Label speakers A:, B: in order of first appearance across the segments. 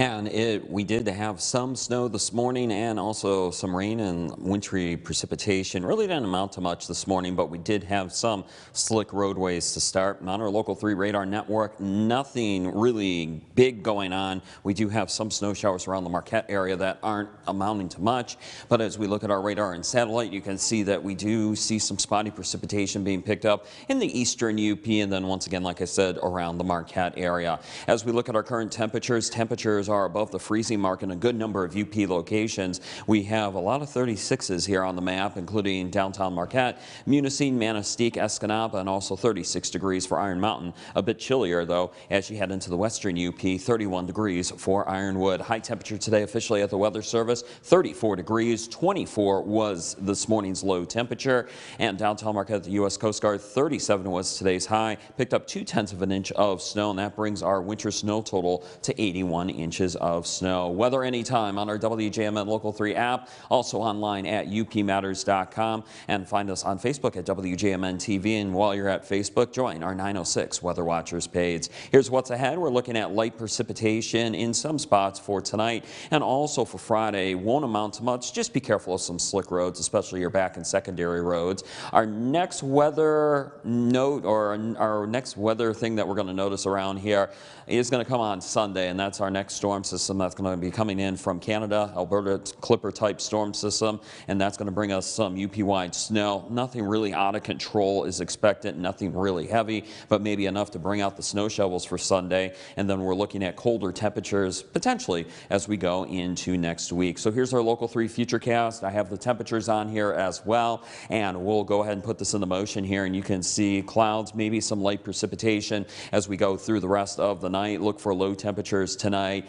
A: And it, we did have some snow this morning and also some rain and wintry precipitation. Really didn't amount to much this morning, but we did have some slick roadways to start. On our Local 3 radar network, nothing really big going on. We do have some snow showers around the Marquette area that aren't amounting to much, but as we look at our radar and satellite, you can see that we do see some spotty precipitation being picked up in the eastern UP and then once again, like I said, around the Marquette area. As we look at our current temperatures, temperatures temperatures are above the freezing mark in a good number of UP locations. We have a lot of 36s here on the map, including downtown Marquette, Munising, Manistique, Escanaba, and also 36 degrees for Iron Mountain. A bit chillier, though, as you head into the western UP, 31 degrees for Ironwood. High temperature today officially at the Weather Service, 34 degrees. 24 was this morning's low temperature. And downtown Marquette the U.S. Coast Guard, 37 was today's high. Picked up two tenths of an inch of snow, and that brings our winter snow total to 81 inches inches of snow. Weather anytime on our WJMN Local 3 app, also online at upmatters.com, and find us on Facebook at WJMN TV. And while you're at Facebook, join our 906 Weather Watchers page. Here's what's ahead. We're looking at light precipitation in some spots for tonight and also for Friday. Won't amount to much. Just be careful of some slick roads, especially your back and secondary roads. Our next weather note or our next weather thing that we're going to notice around here is going to come on Sunday, and that's our next storm system that's going to be coming in from Canada, Alberta Clipper type storm system, and that's going to bring us some UP-wide snow. Nothing really out of control is expected, nothing really heavy, but maybe enough to bring out the snow shovels for Sunday. And then we're looking at colder temperatures potentially as we go into next week. So here's our Local 3 Futurecast. I have the temperatures on here as well, and we'll go ahead and put this into motion here, and you can see clouds, maybe some light precipitation as we go through the rest of the night. Look for low temperatures tonight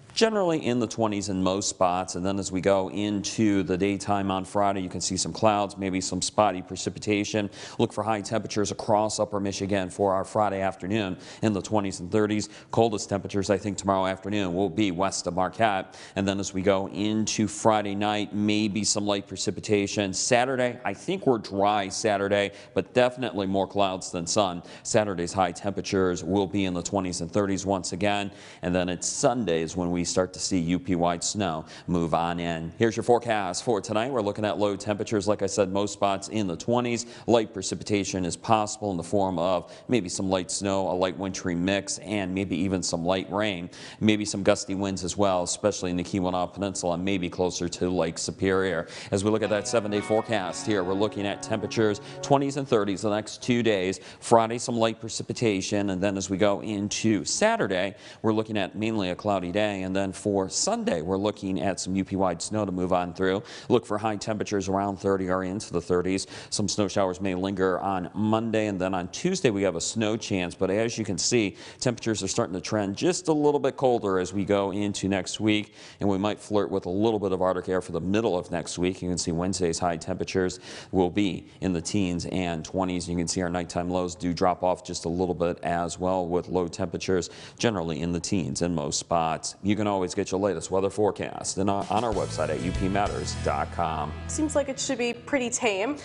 A: generally in the 20s in most spots. And then as we go into the daytime on Friday, you can see some clouds, maybe some spotty precipitation. Look for high temperatures across upper Michigan for our Friday afternoon in the 20s and 30s. Coldest temperatures, I think, tomorrow afternoon will be west of Marquette. And then as we go into Friday night, maybe some light precipitation. Saturday, I think we're dry Saturday, but definitely more clouds than sun. Saturday's high temperatures will be in the 20s and 30s once again. And then it's Sundays when we we start to see UP-wide snow move on in. Here's your forecast for tonight. We're looking at low temperatures. Like I said, most spots in the 20s. Light precipitation is possible in the form of maybe some light snow, a light wintry mix, and maybe even some light rain. Maybe some gusty winds as well, especially in the Keweenaw Peninsula, maybe closer to Lake Superior. As we look at that seven-day forecast here, we're looking at temperatures 20s and 30s the next two days. Friday, some light precipitation, and then as we go into Saturday, we're looking at mainly a cloudy day, and and then for Sunday, we're looking at some UP-wide snow to move on through. Look for high temperatures around 30 or into the 30s. Some snow showers may linger on Monday, and then on Tuesday, we have a snow chance. But as you can see, temperatures are starting to trend just a little bit colder as we go into next week, and we might flirt with a little bit of Arctic air for the middle of next week. You can see Wednesday's high temperatures will be in the teens and 20s. You can see our nighttime lows do drop off just a little bit as well with low temperatures generally in the teens in most spots. You can always get your latest weather forecast and on our website at upmatters.com.
B: Seems like it should be pretty tame.